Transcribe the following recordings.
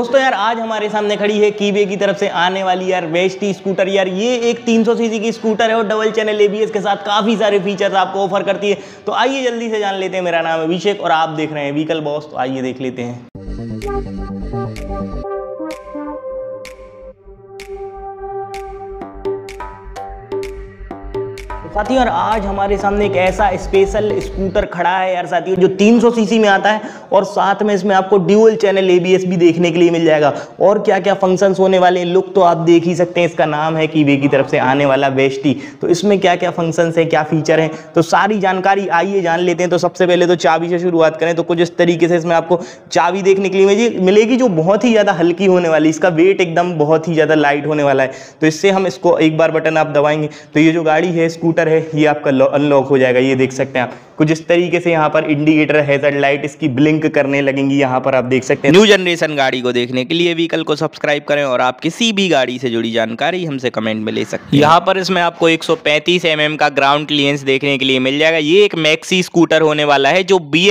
दोस्तों यार, आज हमारे सामने खड़ी है कीबे की तरफ़ से आने वाली यार वेस्टी स्कूटर यार, ये एक 300 सीसी की स्कूटर है और डबल चैनल एबीएस के साथ काफ़ी सारे फीचर्स आपको ऑफ़र करती है। तो आइए जल्दी से जान लेते हैं, मेरा नाम है अभिषेक और आप देख रहे हैं व्हीकल बॉस तो आइए देख लेते हैं। साथियों, और आज हमारे सामने एक ऐसा स्पेशल स्कूटर खड़ा है यार साथियों, जो 300 सीसी में आता है, और साथ में इसमें आपको ड्यूअल चैनल एबीएस भी देखने के लिए मिल जाएगा। और क्या क्या फ़ंक्शंस होने वाले हैं लुक तो आप देख ही सकते हैं, इसका नाम है कीवे की तरफ़ से आने वाला वेस्टी तो इसमें क्या क्या फ़ंक्शंस है, क्या फीचर है? तो सारी जानकारी आइए जान लेते हैं। तो सबसे पहले तो चाबी से शुरुआत करें तो कुछ इस तरीके से इसमें आपको चाबी देखने के लिए मिलेगी जो बहुत ही ज़्यादा हल्की होने वाली इसका वेट एकदम बहुत ही ज़्यादा लाइट होने वाला है। तो इससे हम इसको एक बार बटन आप दबाएँगे तो ये जो गाड़ी है स्कूटर है ये आपका अनलॉक हो जाएगा ये देख सकते हैं आप। कुछ इस तरीके से यहाँ पर इंडिकेटर हेजर लाइट इसकी ब्लिंक करने लगेंगी। यहाँ पर आप देख सकते हैं। न्यू जनरेशन गाड़ी को देखने के लिए व्हीकल को सब्सक्राइब करें और आप किसी भी गाड़ी से जुड़ी जानकारी हमसे कमेंट में ले सकते हैं। यहाँ पर इसमें आपको 135 mm का ग्राउंड क्लियंस देखने के लिए मिल जाएगा। ये एक मैक्सी स्कूटर होने वाला है, जो बी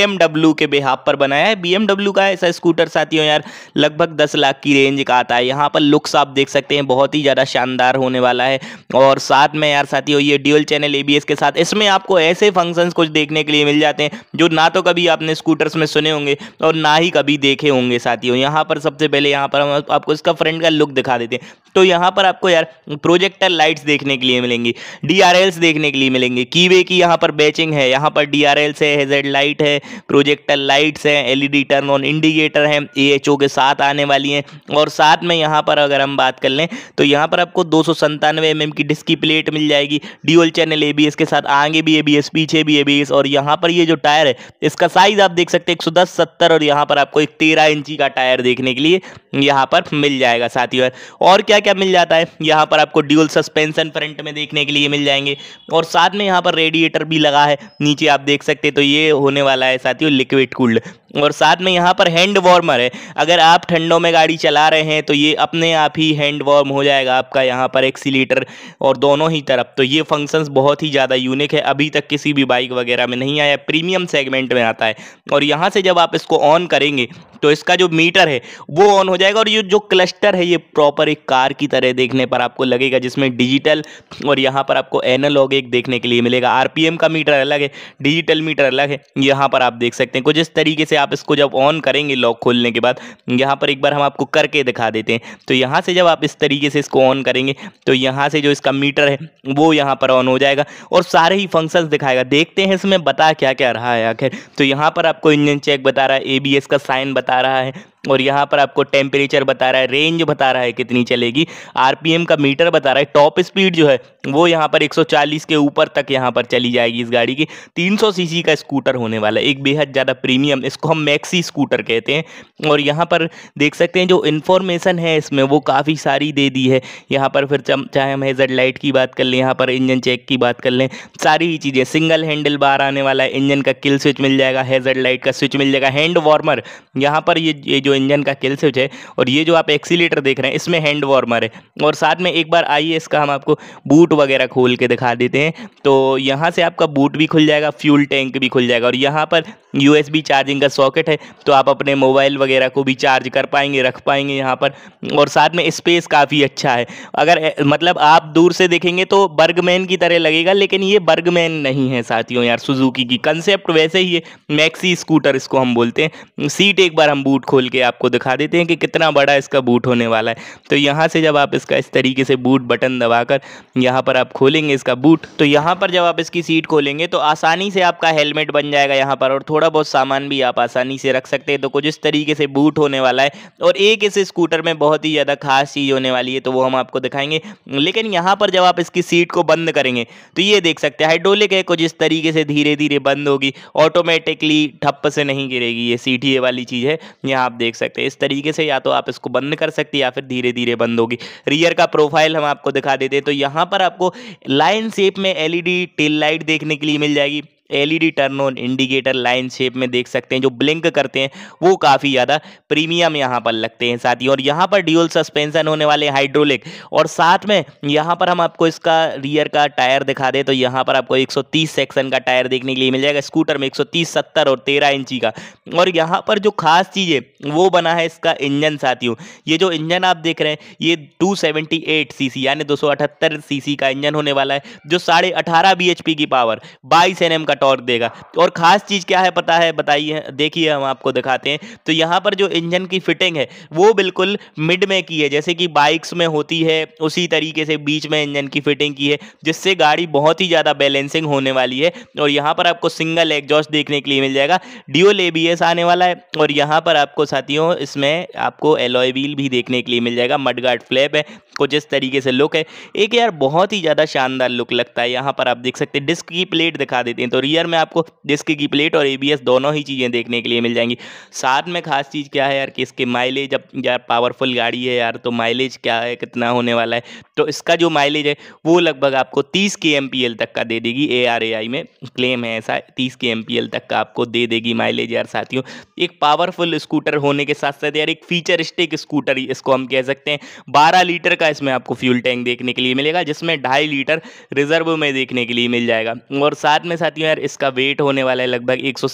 के बिहाब पर बनाया है। बीएमडब्ल्यू का ऐसा स्कूटर साथियों यार, लगभग दस लाख की रेंज का आता है। यहाँ पर लुक्स आप देख सकते हैं, बहुत ही ज़्यादा शानदार होने वाला है। और साथ में यार साथियों, ये ड्यूल चैनल एबीएस के साथ, इसमें आपको ऐसे फ़ंक्शंस कुछ देखने देखने के लिए मिल जाते हैं, जो ना तो कभी आपने स्कूटर्स में सुने होंगे और ना ही कभी देखे होंगे साथियों। यहाँ पर सबसे पहले यहाँ पर हम आपको इसका फ्रंट का लुक दिखा देते हैं। तो यहाँ पर आपको यार प्रोजेक्टर लाइट्स देखने के लिए मिलेंगी डी देखने के लिए मिलेंगे। कीवे की यहाँ पर बैचिंग है, यहाँ पर डी है हेजेड लाइट है प्रोजेक्टर लाइट्स है एलईडी टर्न ऑन इंडिकेटर है ए के साथ आने वाली हैं। और साथ में यहाँ पर अगर हम बात कर लें तो यहाँ पर आपको दो सौ mm की डिस्की प्लेट मिल जाएगी। ड्यूअल चैनल एबीएस के साथ, आगे भी एबीएस पीछे भी एबीएस और यहाँ पर ये जो टायर है, इसका साइज़ आप देख सकते हैं एक सौ दस, सत्तर और यहाँ पर आपको एक तेरह इंची का टायर देखने के लिए यहाँ पर मिल जाएगा साथियों। और क्या क्या मिल जाता है? यहाँ पर आपको ड्यूल सस्पेंशन फ्रंट में देखने के लिए मिल जाएँगे। और साथ में यहाँ पर रेडिएटर भी लगा है। नीचे आप देख सकते तो ये होने वाला है साथियों लिक्विड कूल्ड और साथ में यहाँ पर हैंड वार्मर है। अगर आप ठंडों में गाड़ी चला रहे हैं तो ये अपने आप ही हैंड वार्म हो जाएगा आपका यहाँ पर एक्सीटर और दोनों ही तरफ़। तो ये फ़ंक्शंस बहुत ही ज़्यादा यूनिक है। अभी तक किसी भी बाइक वगैरह में नहीं आया प्रीमियम सेगमेंट में आता है। और यहाँ से जब आप इसको ऑन करेंगे तो इसका जो मीटर है, वो ऑन हो जाएगा और ये जो क्लस्टर है, ये प्रॉपर एक कार की तरह देखने पर आपको लगेगा, जिसमें डिजिटल और यहाँ पर आपको एनालॉग एक देखने के लिए मिलेगा। आरपीएम का मीटर अलग है डिजिटल मीटर अलग है, यहाँ पर आप देख सकते हैं। कुछ इस तरीके से आप इसको जब ऑन करेंगे लॉक खोलने के बाद, यहाँ पर एक बार हम आपको करके दिखा देते हैं। तो यहाँ से जब आप इस तरीके से इसको ऑन करेंगे तो यहाँ से जो इसका मीटर है, वो यहाँ पर ऑन हो जाएगा और सारे ही फ़ंक्शंस दिखाएगा। देखते हैं इसमें बता क्या क्या रहा है आखिर। तो यहाँ पर आपको इंजन चेक बता रहा है एबीएस का साइन बता रहा है। और यहाँ पर आपको टेम्परेचर बता रहा है रेंज बता रहा है कितनी चलेगी। आरपीएम का मीटर बता रहा है टॉप स्पीड जो है, वो यहाँ पर 140 के ऊपर तक यहाँ पर चली जाएगी इस गाड़ी की। 300 सीसी का स्कूटर होने वाला है, एक बेहद ज़्यादा प्रीमियम इसको हम मैक्सी स्कूटर कहते हैं। और यहाँ पर देख सकते हैं, जो इन्फॉर्मेशन है इसमें, वो काफ़ी सारी दे दी है। यहाँ पर फिर चाहे हम हेजर लाइट की बात कर लें, यहाँ पर इंजन चेक की बात कर लें, सारी ही चीज़ें। सिंगल हैंडल बार आने वाला है इंजन का किल स्विच मिल जाएगा हेजर लाइट का स्विच मिल जाएगा हैंड वार्मर यहाँ पर ये जो इंजन का किल स्विच है और ये जो आप एक्सीटर देख रहे हैं, इसमें हैंड वार्मर है। और साथ में एक बार आइए, इसका हम आपको बूट वगैरह खोल के दिखा देते हैं। तो यहाँ से आपका बूट भी खुल जाएगा, फ्यूल टैंक भी खुल जाएगा और यहाँ पर यूएसबी चार्जिंग का सॉकेट है। तो आप अपने मोबाइल वगैरह को भी चार्ज कर पाएँगे, रख पाएँगे यहाँ पर। और साथ में स्पेस काफ़ी अच्छा है। अगर मतलब आप दूर से देखेंगे तो बर्गमैन की तरह लगेगा, लेकिन ये बर्गमैन नहीं है साथियों यार सुजुकी की। कंसेप्ट वैसे ही है मैक्सी स्कूटर इसको हम बोलते हैं। सीट एक बार हम बूट खोल के आपको दिखा देते हैं कि कितना बड़ा इसका बूट होने वाला है। तो यहाँ से जब आप इसका इस तरीके से बूट बटन दबाकर यहाँ पर आप खोलेंगे इसका बूट तो यहाँ पर जब आप इसकी सीट खोलेंगे तो आसानी से आपका हेलमेट बन जाएगा यहाँ पर और थोड़ा बहुत सामान भी आप आसानी से रख सकते हैं। तो कुछ इस तरीके से बूट होने वाला है और एक इस स्कूटर में बहुत ही ज़्यादा खास चीज़ होने वाली है तो वो हम आपको दिखाएँगे। लेकिन यहाँ पर जब आप इसकी सीट को बंद करेंगे तो ये देख सकते हैं हाइड्रोलिक है, कुछ इस तरीके से धीरे धीरे बंद होगी ऑटोमेटिकली ठप्प से नहीं गिरेगी ये सीट वाली चीज़ है, यहाँ आप देख सकते हैं। इस तरीके से या तो आप इसको बंद कर सकते हैं या फिर धीरे धीरे बंद होगी। रियर का प्रोफ़ाइल हम आपको दिखा देते हैं। तो यहाँ पर आपको लाइन शेप में एलईडी टेल लाइट देखने के लिए मिल जाएगी। LED turn on indicator line shape में देख सकते हैं, जो ब्लिंक करते हैं, वो काफ़ी ज़्यादा प्रीमियम यहाँ पर लगते हैं साथ। ही और यहाँ पर ड्यूल सस्पेंशन होने वाले हाइड्रोलिक, और साथ में यहाँ पर हम आपको इसका रियर का टायर दिखा दें तो यहाँ पर आपको 130 सेक्शन का टायर देखने के लिए मिल जाएगा, स्कूटर में 130 70 और 13 इंची का। और यहाँ पर जो खास चीज़ है वो बना है इसका इंजन साथियों। ये जो इंजन आप देख रहे हैं, ये 278 सीसी, यानी 278 सीसी का इंजन होने वाला है, जो साढ़े अठारह बी की पावर बाईस एन का टॉर्क देगा। और खास चीज़ क्या है पता है? बताइए, देखिए, हम आपको दिखाते हैं। तो यहाँ पर जो इंजन की फिटिंग है, वो बिल्कुल मिड में की है। जैसे कि बाइक्स में होती है, उसी तरीके से बीच में इंजन की फिटिंग की है, जिससे गाड़ी बहुत ही ज़्यादा बैलेंसिंग होने वाली है। और यहाँ पर आपको सिंगल एग्जॉस्ट देखने के लिए मिल जाएगा। ड्यूल ए आने वाला है और यहाँ पर आपको साथियों, इसमें आपको एलॉय व्हील भी देखने के लिए मिल जाएगा। मडगार्ड फ्लैप है, कुछ इस तरीके से लुक है। एक यार बहुत ही ज़्यादा शानदार लुक लगता है। यहाँ पर आप देख सकते हैं डिस्क की प्लेट दिखा देते हैं। तो रियर में आपको डिस्क की प्लेट और एबीएस दोनों ही चीज़ें देखने के लिए मिल जाएँगी। साथ में खास चीज़ क्या है यार कि इसके माइलेज अब यार पावरफुल गाड़ी है यार तो माइलेज क्या है, कितना होने वाला है? तो इसका जो माइलेज है, वो लगभग आपको तीस के एम तक का दे देगी ए आर ए आई में। क्लेम है ऐसा, तीस के एम तक का आपको दे देगी माइलेज यार साथियों। एक पावरफुल स्कूटर होने के साथ साथ यार एक फीचर स्टिक स्कूटर इसको हम कह सकते हैं। बारह लीटर का इसमें आपको फ्यूल टैंक देखने के लिए मिलेगा, जिसमें ढाई लीटर रिज़र्व में देखने के लिए मिल जाएगा। और साथ में साथियों इसका वेट होने वाला है लगभग एक सौ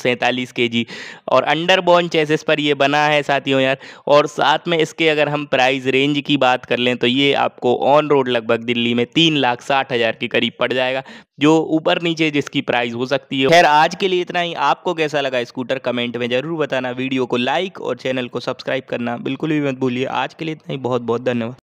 और अंडर बॉन चेसिस पर ये बना है साथियों यार। और साथ में इसके अगर हम प्राइस रेंज की बात कर लें तो ये आपको ऑन रोड लगभग दिल्ली में तीन लाख साठ हज़ार के करीब पड़ जाएगा, जो ऊपर नीचे जिसकी प्राइस हो सकती है। खैर, आज के लिए इतना ही। आपको कैसा लगा स्कूटर, कमेंट में ज़रूर बताना। वीडियो को लाइक और चैनल को सब्सक्राइब करना बिल्कुल भी मत भूलिए। आज के लिए इतना ही। बहुत बहुत धन्यवाद।